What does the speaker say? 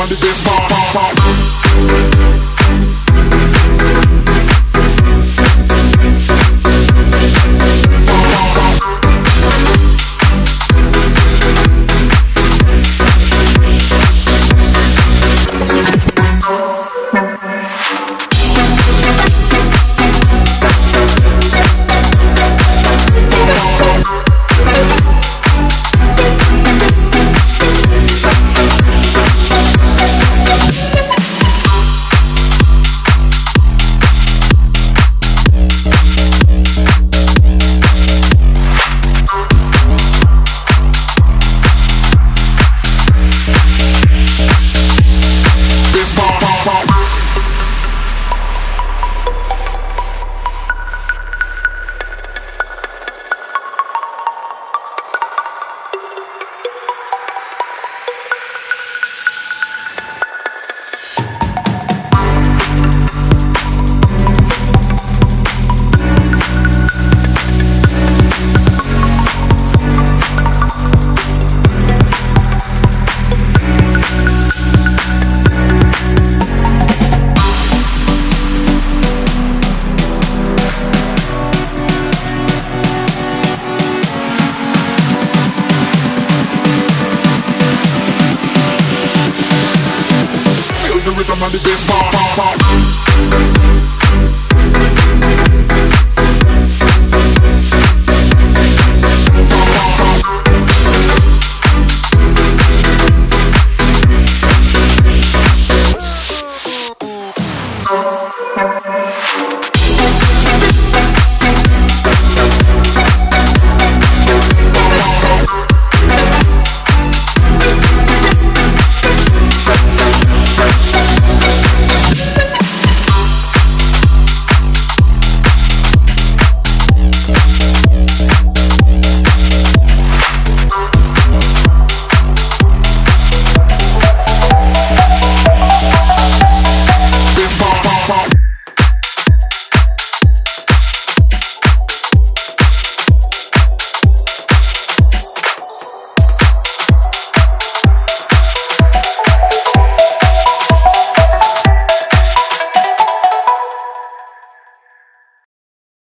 on the dance floor. Dance Rhythm on the dance floor.